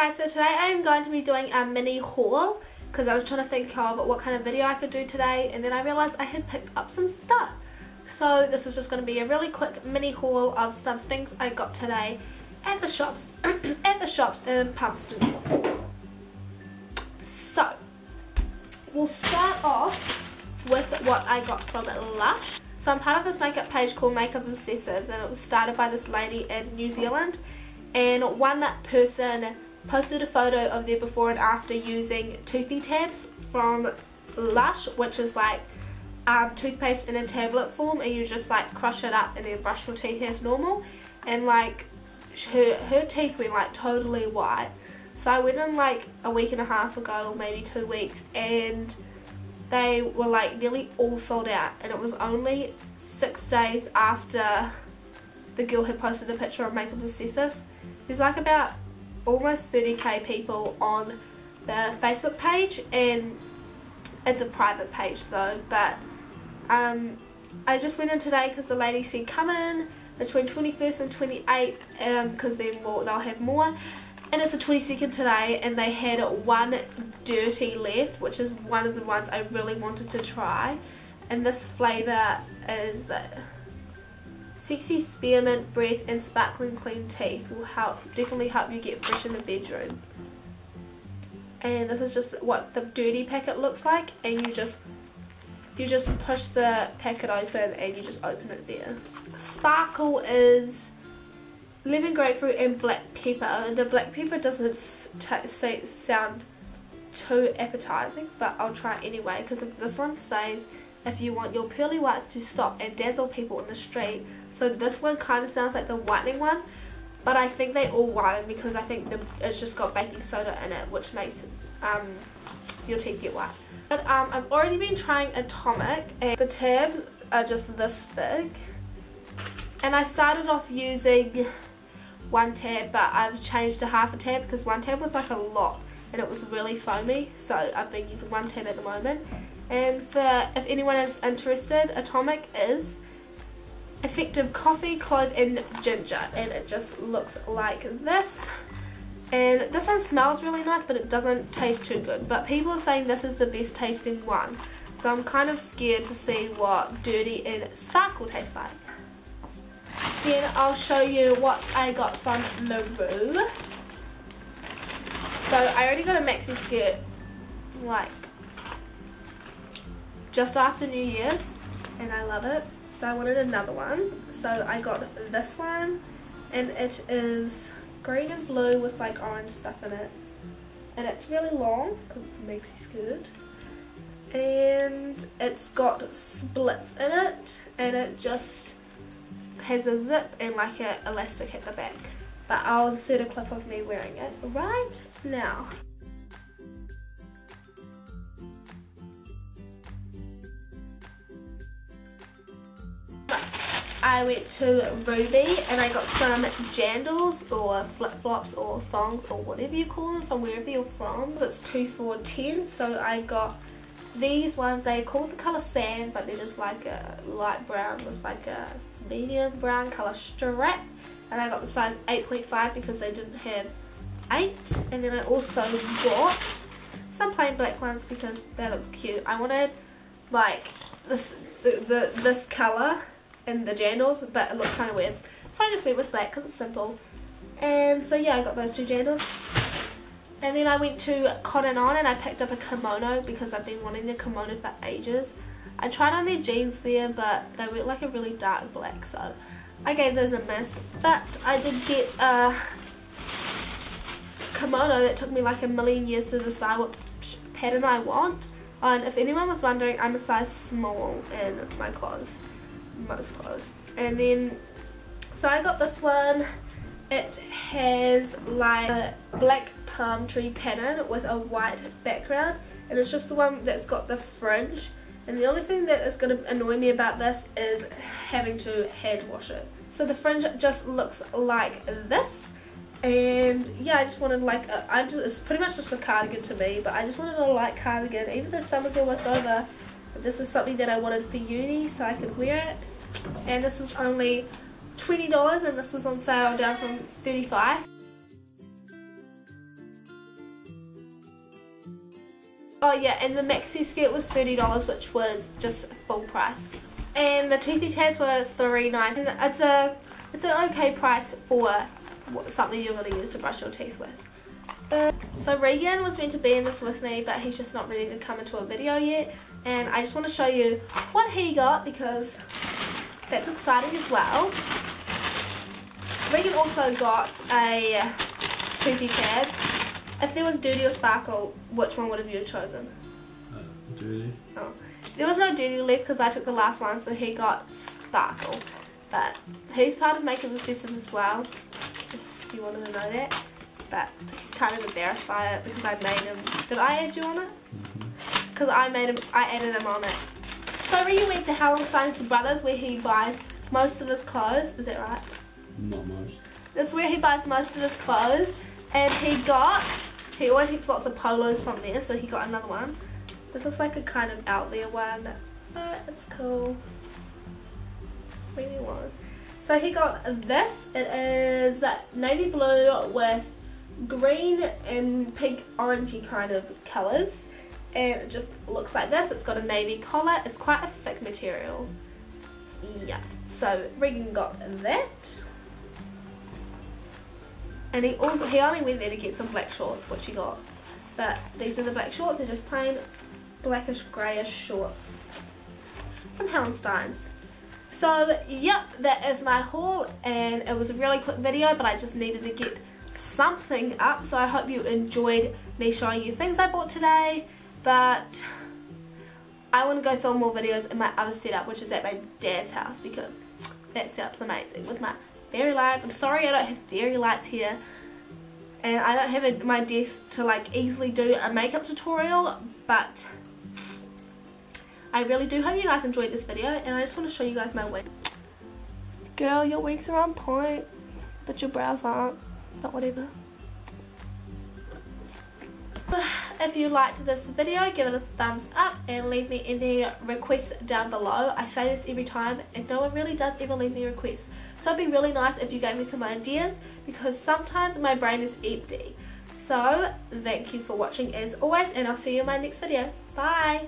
guys, so today I am going to be doing a mini haul because I was trying to think of what kind of video I could do today and then I realised I had picked up some stuff. So this is just going to be a really quick mini haul of some things I got today at the shops at the shops in Palmerston So we'll start off with what I got from Lush. So I'm part of this makeup page called Makeup Obsessives and it was started by this lady in New Zealand and one person posted a photo of their before and after using toothy tabs from Lush which is like um, toothpaste in a tablet form and you just like crush it up and then brush your teeth as normal. And like her, her teeth went like totally white. So I went in like a week and a half ago maybe two weeks and they were like nearly all sold out. And it was only six days after the girl had posted the picture of Makeup Obsessives. There's like about almost 30k people on the Facebook page and it's a private page though but um, I just went in today because the lady said come in between 21st and 28th because um, then we'll, they'll have more. And it's the 22nd today and they had one dirty left which is one of the ones I really wanted to try. And this flavour is Sexy Spearmint Breath and Sparkling Clean Teeth will help definitely help you get fresh in the bedroom. And this is just what the dirty packet looks like and you just you just push the packet open and you just open it there. Sparkle is lemon grapefruit and black pepper. The black pepper doesn't say, sound too appetizing but I'll try anyway because this one says if you want your pearly whites to stop and dazzle people in the street. So this one kind of sounds like the whitening one, but I think they all whiten because I think the, it's just got baking soda in it, which makes um, your teeth get white. But um, I've already been trying Atomic, and the tabs are just this big. And I started off using one tab, but I've changed to half a tab because one tab was like a lot and it was really foamy. So I've been using one tab at the moment and for if anyone is interested Atomic is effective coffee, clove and ginger. And it just looks like this. And this one smells really nice but it doesn't taste too good. But people are saying this is the best tasting one. So I'm kind of scared to see what dirty and sparkle tastes like. Then I'll show you what I got from LaRue so I already got a maxi skirt like just after New Year's and I love it. So I wanted another one. So I got this one and it is green and blue with like orange stuff in it. And it's really long because it's a maxi skirt. And it's got splits in it and it just has a zip and like an elastic at the back. But I'll insert a clip of me wearing it right now. I went to Ruby and I got some jandals or flip-flops or thongs or whatever you call them from wherever you're from. It's 2 for 10 so I got these ones, they call the colour sand but they're just like a light brown with like a medium brown colour strap and I got the size 8.5 because they didn't have 8 and then I also got some plain black ones because they look cute. I wanted like this the, the this colour in the jandals, but it looked kind of weird. So I just went with black because it's simple. And so yeah, I got those two jandals. And then I went to Cotton On and I picked up a kimono because I've been wanting a kimono for ages. I tried on their jeans there, but they were like a really dark black, so I gave those a miss. But I did get a kimono that took me like a million years to decide what pattern I want. And if anyone was wondering, I'm a size small in my clothes most clothes. And then, so I got this one. It has like a black palm tree pattern with a white background. And it's just the one that's got the fringe. And the only thing that is going to annoy me about this is having to hand wash it. So the fringe just looks like this. And yeah, I just wanted like, a, I just, it's pretty much just a cardigan to me. But I just wanted a light cardigan. Even though summer's almost over, this is something that I wanted for uni so I could wear it and this was only $20 and this was on sale down from 35 Oh yeah, and the maxi skirt was $30, which was just full price. And the toothy tabs were $3.90. It's a it's an okay price for something you're going to use to brush your teeth with. So Regan was meant to be in this with me, but he's just not ready to come into a video yet. And I just want to show you what he got because that's exciting as well. Regan also got a toothy tab. If there was Duty or Sparkle, which one would have you chosen? Uh, Duty. Oh. There was no Duty left because I took the last one, so he got Sparkle. But he's part of Makeup Obsessive as well, if you wanted to know that. But he's kind of embarrassed by it because I made him. Did I add you on it? Because mm-hmm. I made him, I added him on it. So Ryu went to Hallenstein's Brothers where he buys most of his clothes. Is that right? Not most. That's where he buys most of his clothes. And he got, he always gets lots of polos from there, so he got another one. This is like a kind of out there one, but it's cool really was. So he got this. It is navy blue with green and pink orangey kind of colours. And it just looks like this. It's got a navy collar. It's quite a thick material. Yeah. So Regan got that. And he also he only went there to get some black shorts, which he got. But these are the black shorts. They're just plain blackish greyish shorts from Hallenstein's. So, yep, that is my haul and it was a really quick video but I just needed to get something up so I hope you enjoyed me showing you things I bought today but I want to go film more videos in my other setup which is at my dad's house because that setup's amazing with my fairy lights. I'm sorry I don't have fairy lights here and I don't have a, my desk to like easily do a makeup tutorial but I really do hope you guys enjoyed this video and I just want to show you guys my wig. Girl, your wigs are on point, but your brows aren't, but whatever. If you liked this video, give it a thumbs up and leave me any requests down below. I say this every time and no one really does ever leave me requests. So it'd be really nice if you gave me some ideas because sometimes my brain is empty. So thank you for watching as always and I'll see you in my next video. Bye!